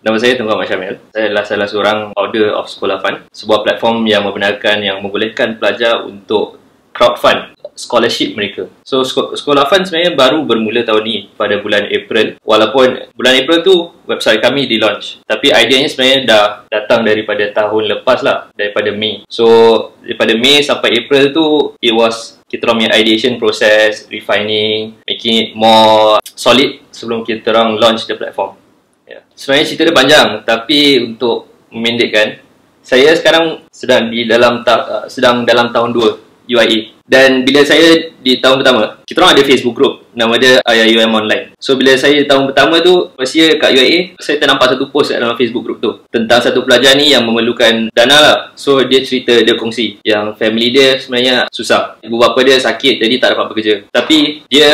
Nama saya Tengku Ahmad Syamil. Saya adalah salah seorang founder of Sekolah Fund, sebuah platform yang membenarkan yang membolehkan pelajar untuk crowdfund scholarship mereka. So Sekolah Fund sebenarnya baru bermula tahun ni pada bulan April. Walaupun bulan April tu website kami di launch. Tapi ideanya sebenarnya dah datang daripada tahun lepas lah, daripada Mei. So daripada Mei sampai April tu it was kita orang punya ideation process, refining, making it more solid sebelum kita orang launch the platform. Sebenarnya cerita dia panjang tapi untuk memendekkan saya sekarang sedang di dalam ta- uh, sedang dalam tahun 2 UIA dan bila saya di tahun pertama kita orang ada Facebook group. Nama dia IIUM Online. So bila saya tahun pertama tu first year kat UIA saya ternampak satu post dalam Facebook group tu tentang satu pelajar ni yang memerlukan dana lah. So dia cerita dia kongsi yang family dia sebenarnya susah. Ibu bapa dia sakit jadi tak dapat bekerja. Tapi dia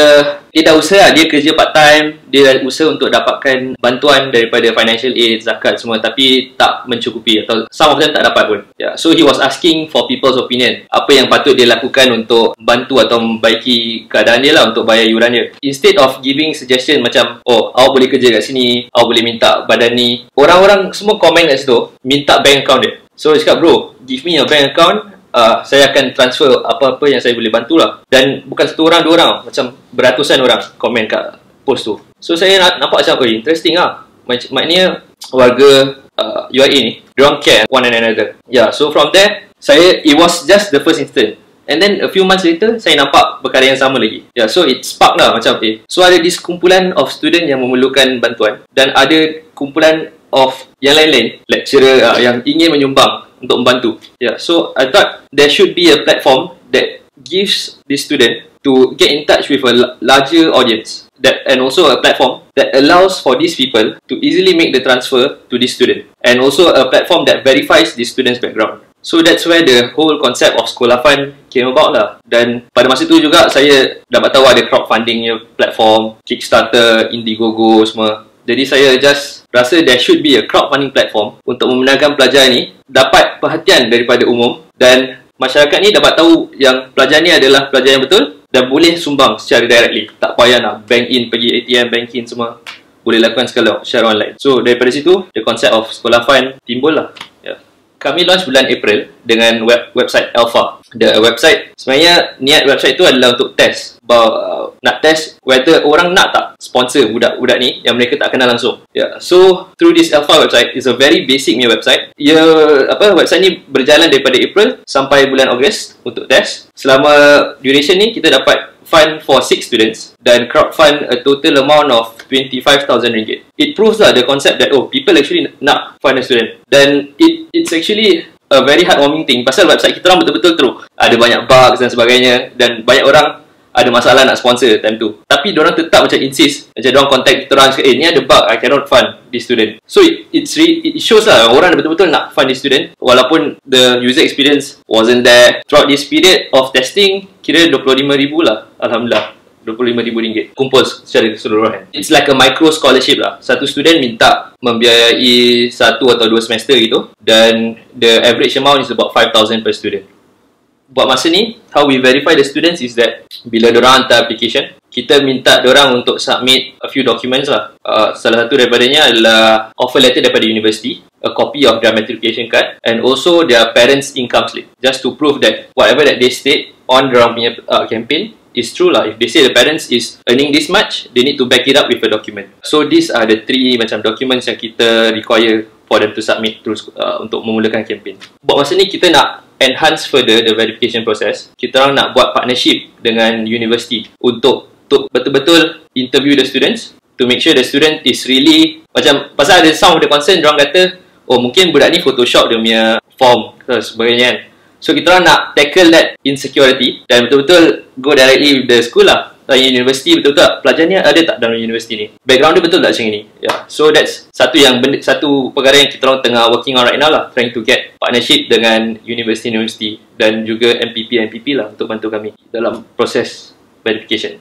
dia dah usaha dia kerja part time dia dah usaha untuk dapatkan bantuan daripada financial aid zakat semua. Tapi tak mencukupi atau some of them tak dapat pun. Yeah. so he was asking for people's opinion. Apa yang patut dia lakukan untuk bantu atau membaiki keadaan dia lah untuk bayar yuran dia. Instead of giving suggestion macam, oh, awak boleh kerja kat sini, awak boleh minta badan ni. Orang-orang semua komen kat situ, minta bank account dia. So, dia cakap, bro, give me your bank account, uh, saya akan transfer apa-apa yang saya boleh bantu lah. Dan bukan satu orang, dua orang, macam beratusan orang komen kat post tu. So, saya nampak macam, oh, interesting lah. Mak- maknanya, warga uh, UIA ni, diorang care one another. Yeah, so from there, saya, it was just the first instant. And then a few months later, saya nampak perkara yang sama lagi. Yeah, so it spark lah macam eh. So ada this kumpulan of student yang memerlukan bantuan dan ada kumpulan of yang lain-lain, lecturer uh, yang ingin menyumbang untuk membantu. Yeah, so I thought there should be a platform that gives the student to get in touch with a larger audience that and also a platform that allows for these people to easily make the transfer to this student and also a platform that verifies the student's background. So that's where the whole concept of Sekolah Fund came about lah. Dan pada masa tu juga saya dapat tahu ada crowdfunding platform, Kickstarter, Indiegogo semua. Jadi saya just rasa there should be a crowdfunding platform untuk membenarkan pelajar ni dapat perhatian daripada umum dan masyarakat ni dapat tahu yang pelajar ni adalah pelajar yang betul dan boleh sumbang secara directly. Tak payah nak bank in, pergi ATM, banking semua. Boleh lakukan sekali secara online. So daripada situ, the concept of Sekolah Fund timbul lah kami launch bulan April dengan web website Alpha. The website sebenarnya niat website itu adalah untuk test bahawa uh, nak test whether orang nak tak sponsor budak-budak ni yang mereka tak kenal langsung. Yeah. So through this Alpha website is a very basic new website. Ya apa website ni berjalan daripada April sampai bulan Ogos untuk test. Selama duration ni kita dapat fund for 6 students dan crowdfund a total amount of 25,000 ringgit. It proves lah the concept that oh people actually nak fund a student dan it it's actually a very heartwarming thing pasal website kita orang betul-betul teruk. Ada banyak bugs dan sebagainya dan banyak orang ada masalah nak sponsor time tu. Tapi orang tetap macam insist. Macam orang contact kita orang eh ni ada bug, I cannot fund this student. So it, it's re, it shows lah orang betul-betul nak fund this student. Walaupun the user experience wasn't there. Throughout this period of testing, kira RM25,000 lah. Alhamdulillah. RM25,000 kumpul secara keseluruhan. It's like a micro scholarship lah. Satu student minta membiayai satu atau dua semester gitu. Dan the average amount is about 5,000 per student. Buat masa ni how we verify the students is that bila orang hantar application kita minta orang untuk submit a few documents lah. Uh, salah satu daripadanya adalah offer letter daripada university a copy of their matriculation card and also their parents income slip. Just to prove that whatever that they state on orang punya uh, campaign is true lah. If they say the parents is earning this much they need to back it up with a document. So these are the three macam documents yang kita require for them to submit terus uh, untuk memulakan campaign buat masa ni kita nak enhance further the verification process, kita orang nak buat partnership dengan university untuk untuk betul-betul interview the students to make sure the student is really macam pasal ada some of the concern orang kata oh mungkin budak ni photoshop dia punya form dan sebagainya kan. So kita orang nak tackle that insecurity dan betul-betul go directly with the school lah. Dalam universiti betul tak? Pelajar ni ada tak dalam universiti ni? Background dia betul tak macam ni? Yeah. so that's satu yang benda, satu perkara yang kita orang tengah working on right now lah. Trying to get partnership dengan universiti-universiti dan juga MPP MPP lah untuk bantu kami dalam proses verification.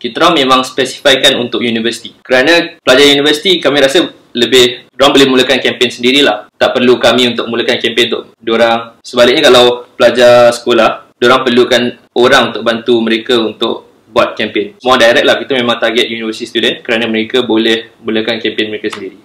Kita orang memang spesifikkan untuk universiti kerana pelajar universiti kami rasa lebih Diorang boleh mulakan kempen sendirilah Tak perlu kami untuk mulakan kempen untuk diorang Sebaliknya kalau pelajar sekolah Diorang perlukan orang untuk bantu mereka untuk buat kempen. More direct lah, kita memang target university student kerana mereka boleh mulakan kempen mereka sendiri.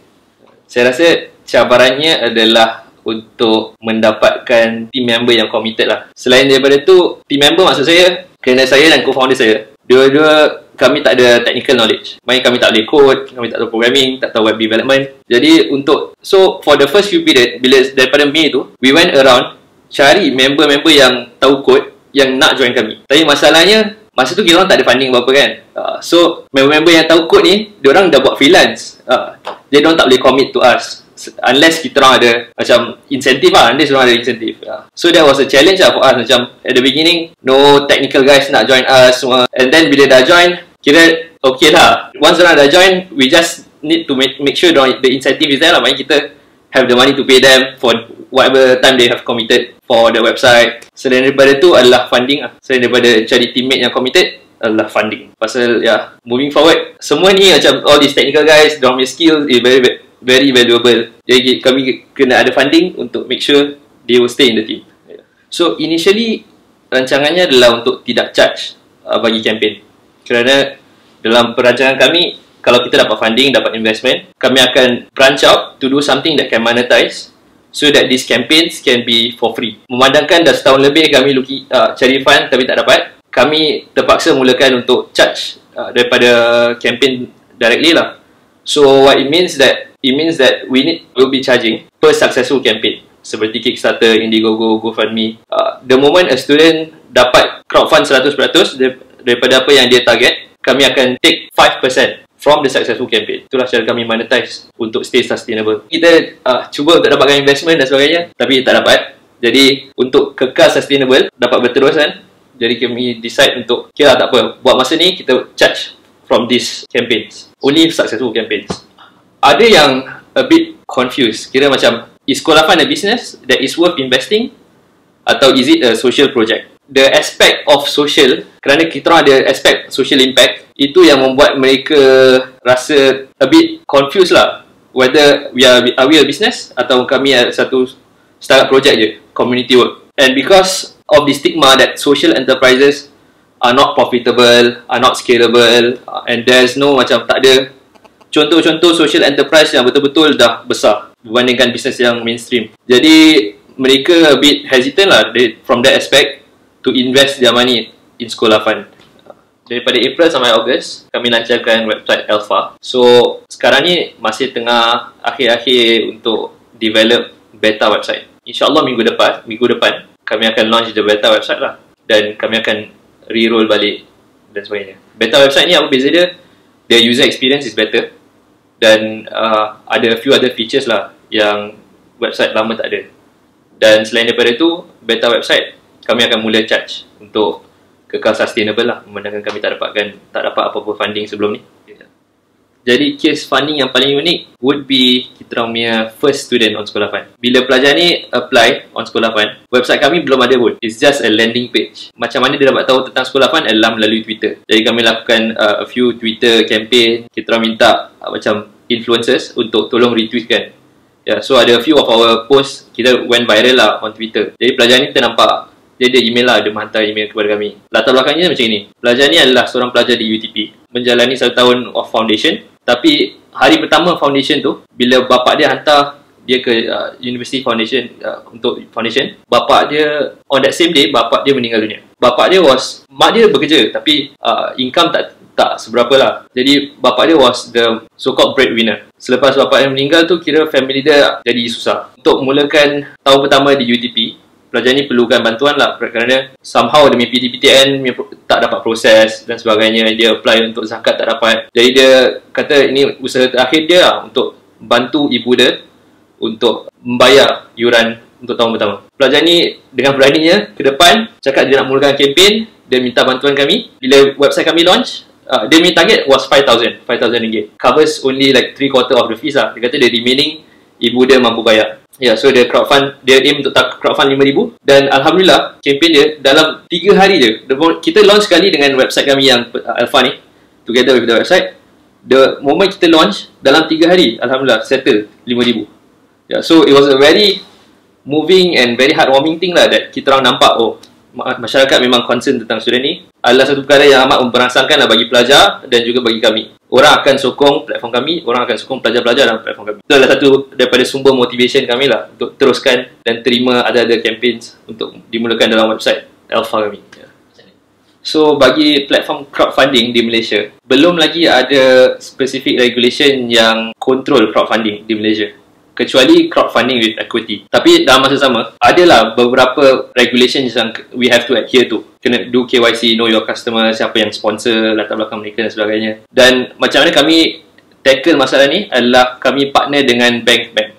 Saya rasa cabarannya adalah untuk mendapatkan team member yang committed lah. Selain daripada tu, team member maksud saya, kena saya dan co-founder saya, dua-dua kami tak ada technical knowledge. Main kami tak boleh code, kami tak tahu programming, tak tahu web development. Jadi untuk so for the first few period bila daripada Mei tu, we went around cari member-member yang tahu code yang nak join kami. Tapi masalahnya masa tu kita tak ada funding apa-apa kan. Uh, so member-member yang tahu code ni, orang dah buat freelance. Uh, jadi dia orang tak boleh commit to us unless kita orang ada macam insentif lah unless orang ada insentif yeah. so that was a challenge lah for us macam at the beginning no technical guys nak join us semua and then bila dah join kira okay lah. Once orang dah join we just need to make, make sure the incentive is there lah. Maksudnya kita have the money to pay them for whatever time they have committed for the website. Selain daripada tu adalah funding lah. Selain daripada cari teammate yang committed adalah funding. Pasal ya yeah, moving forward semua ni macam all these technical guys dorang punya skill is very very valuable. Jadi kami kena ada funding untuk make sure they will stay in the team. So initially rancangannya adalah untuk tidak charge uh, bagi campaign kerana dalam perancangan kami kalau kita dapat funding, dapat investment kami akan branch out to do something that can monetize so that these campaigns can be for free. Memandangkan dah setahun lebih kami luki, uh, cari fund tapi tak dapat kami terpaksa mulakan untuk charge uh, daripada campaign directly lah. So what it means that it means that we need will be charging per successful campaign. Seperti Kickstarter, Indiegogo, GoFundMe. Uh, the moment a student dapat crowdfund 100% daripada apa yang dia target, kami akan take 5% from the successful campaign. Itulah cara kami monetize untuk stay sustainable. Kita uh, cuba untuk dapatkan investment dan sebagainya, tapi tak dapat. Jadi untuk kekal sustainable, dapat berterusan, jadi kami decide untuk, kira tak apa, buat masa ni kita charge from these campaigns. Only successful campaigns. Ada yang a bit confused. Kira macam, is Sekolah Fund a business that is worth investing? Atau is it a social project? The aspect of social kerana kita orang ada aspect social impact itu yang membuat mereka rasa a bit confused lah whether we are are we a business atau kami satu startup project je community work. And because of the stigma that social enterprises are not profitable are not scalable and there's no macam tak ada contoh-contoh social enterprise yang betul-betul dah besar berbandingkan bisnes yang mainstream. Jadi mereka a bit hesitant lah from that aspect to invest their money in Sekolah Fund. Daripada April sampai Ogos, kami lancarkan website Alpha. So, sekarang ni masih tengah akhir-akhir untuk develop beta website. InsyaAllah minggu depan, minggu depan, kami akan launch the beta website lah. Dan kami akan re-roll balik dan sebagainya. Beta website ni apa beza dia? The user experience is better. Dan uh, ada a few other features lah yang website lama tak ada. Dan selain daripada itu, beta website kami akan mula charge untuk kekal sustainable lah memandangkan kami tak dapatkan tak dapat apa-apa funding sebelum ni jadi case funding yang paling unik would be kita orang punya first student on Sekolah Fund. Bila pelajar ni apply on Sekolah Fund, website kami belum ada pun. It's just a landing page. Macam mana dia dapat tahu tentang Sekolah Fund adalah melalui Twitter. Jadi kami lakukan uh, a few Twitter campaign. Kita orang minta uh, macam influencers untuk tolong retweetkan. Yeah, so ada a few of our post kita went viral lah on Twitter. Jadi pelajar ni kita nampak dia ada email lah, dia menghantar email kepada kami. Latar belakangnya macam ini. Pelajar ni adalah seorang pelajar di UTP. Menjalani satu tahun of foundation. Tapi hari pertama foundation tu, bila bapak dia hantar dia ke uh, University Foundation uh, untuk foundation, bapak dia, on that same day, bapak dia meninggal dunia. Bapak dia was, mak dia bekerja tapi uh, income tak tak seberapa lah. Jadi bapak dia was the so-called breadwinner. Selepas bapak dia meninggal tu, kira family dia jadi susah. Untuk mulakan tahun pertama di UTP, pelajar ni perlukan bantuan lah. Kerana somehow demi PTPTN tak dapat proses dan sebagainya. Dia apply untuk zakat tak dapat. Jadi dia kata ini usaha terakhir dia lah untuk bantu ibu dia untuk membayar yuran untuk tahun pertama. Pelajar ni dengan beraninya ke depan cakap dia nak mulakan kempen dia minta bantuan kami. Bila website kami launch uh, dia minta target was 5,000 5,000 ringgit. Covers only like 3 quarter of the fees lah. Dia kata the remaining ibu dia mampu bayar Ya, yeah, so dia crowdfund, dia aim untuk crowdfund RM5,000 dan Alhamdulillah, campaign dia dalam 3 hari je. Kita launch sekali dengan website kami yang uh, Alpha ni, together with the website. The moment kita launch, dalam 3 hari, Alhamdulillah, settle RM5,000. Yeah, so it was a very moving and very heartwarming thing lah that kita orang nampak, oh, masyarakat memang concern tentang student ni adalah satu perkara yang amat memperangsangkan lah bagi pelajar dan juga bagi kami. Orang akan sokong platform kami, orang akan sokong pelajar-pelajar dalam platform kami. Itu adalah satu daripada sumber motivation kami lah untuk teruskan dan terima ada-ada campaigns untuk dimulakan dalam website Alpha kami. Ya. So bagi platform crowdfunding di Malaysia, belum lagi ada specific regulation yang control crowdfunding di Malaysia kecuali crowdfunding with equity. Tapi dalam masa sama, adalah beberapa regulations yang we have to adhere to. Kena do KYC, know your customer, siapa yang sponsor, latar belakang mereka dan sebagainya. Dan macam mana kami tackle masalah ni adalah kami partner dengan bank-bank.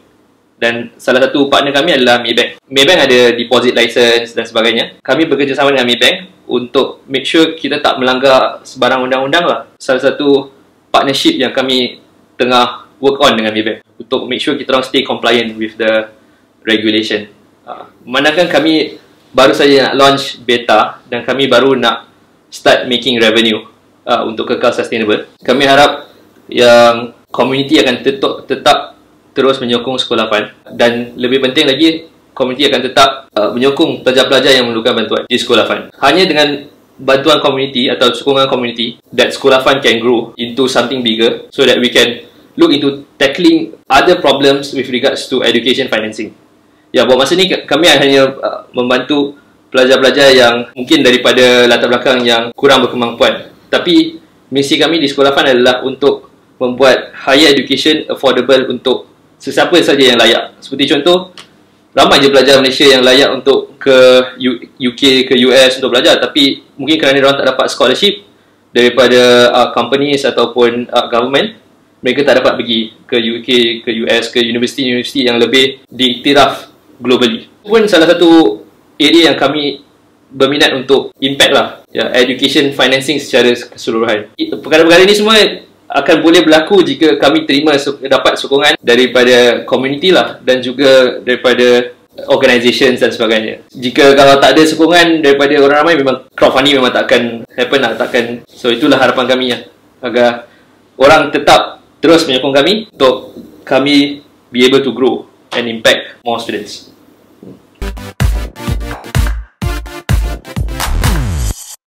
Dan salah satu partner kami adalah Maybank. Maybank ada deposit license dan sebagainya. Kami bekerjasama dengan Maybank untuk make sure kita tak melanggar sebarang undang-undang lah. Salah satu partnership yang kami tengah work on dengan Maybank untuk make sure kita orang stay compliant with the regulation. Uh, manakala kami baru saja nak launch beta dan kami baru nak start making revenue uh, untuk kekal sustainable. Kami harap yang community akan tetap, tetap terus menyokong sekolah FAN dan lebih penting lagi community akan tetap uh, menyokong pelajar-pelajar yang memerlukan bantuan di sekolah FAN. Hanya dengan bantuan community atau sokongan community that sekolah FAN can grow into something bigger so that we can look into tackling other problems with regards to education financing. Ya, buat masa ni kami hanya uh, membantu pelajar-pelajar yang mungkin daripada latar belakang yang kurang berkemampuan. Tapi misi kami di Sekolah Fan adalah untuk membuat higher education affordable untuk sesiapa saja yang layak. Seperti contoh, ramai je pelajar Malaysia yang layak untuk ke UK, ke US untuk belajar tapi mungkin kerana mereka tak dapat scholarship daripada uh, companies ataupun uh, government mereka tak dapat pergi ke UK, ke US, ke universiti-universiti yang lebih diiktiraf globally. Pun salah satu area yang kami berminat untuk impact lah ya, education financing secara keseluruhan. Perkara-perkara ini semua akan boleh berlaku jika kami terima dapat sokongan daripada community lah dan juga daripada organisations dan sebagainya. Jika kalau tak ada sokongan daripada orang ramai memang crowdfunding memang tak akan happen lah, takkan. So itulah harapan kami ya agar orang tetap terus menyokong kami untuk kami be able to grow and impact more students.